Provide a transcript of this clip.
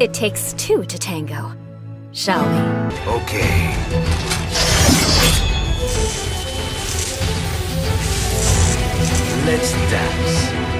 It takes two to tango. Shall we? Okay. Let's dance.